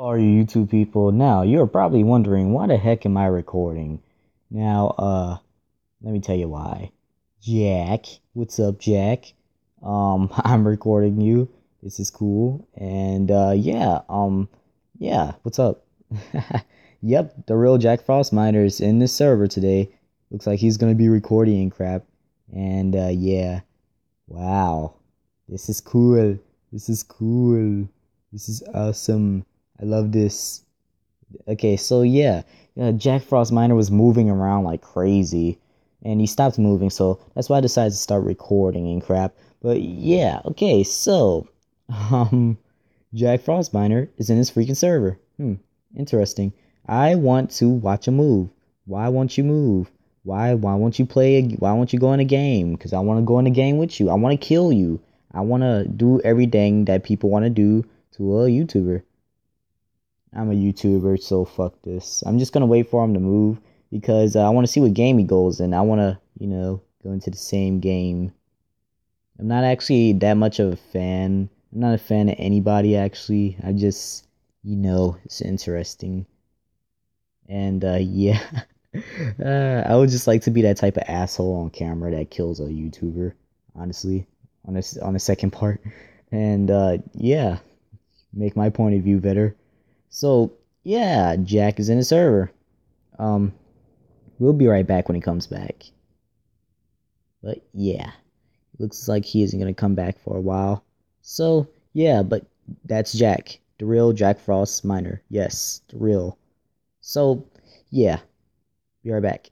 All you YouTube people, now you're probably wondering why the heck am I recording? Now, uh, let me tell you why. Jack, what's up, Jack? Um, I'm recording you. This is cool, and uh, yeah, um, yeah, what's up? yep, the real Jack Frost miner is in this server today. Looks like he's gonna be recording crap, and uh, yeah, wow, this is cool. This is cool. This is awesome. I love this. Okay, so yeah, uh, Jack Frost Miner was moving around like crazy, and he stopped moving, so that's why I decided to start recording and crap. But yeah, okay, so um, Jack Frost Miner is in his freaking server. Hmm, interesting. I want to watch a move. Why won't you move? Why why won't you play? A, why won't you go in a game? Because I want to go in a game with you. I want to kill you. I want to do everything that people want to do to a YouTuber. I'm a YouTuber, so fuck this. I'm just gonna wait for him to move because uh, I want to see what game he goes in. I want to, you know, go into the same game. I'm not actually that much of a fan. I'm not a fan of anybody actually. I just, you know, it's interesting. And uh, yeah, uh, I would just like to be that type of asshole on camera that kills a YouTuber. Honestly, on this on the second part, and uh, yeah, make my point of view better. So yeah, Jack is in the server. Um, we'll be right back when he comes back. But yeah, looks like he isn't gonna come back for a while. So yeah, but that's Jack, the real Jack Frost miner. Yes, the real. So yeah, be right back.